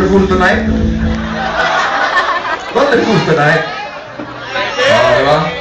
their food tonight? Got their tonight? Oh, diba?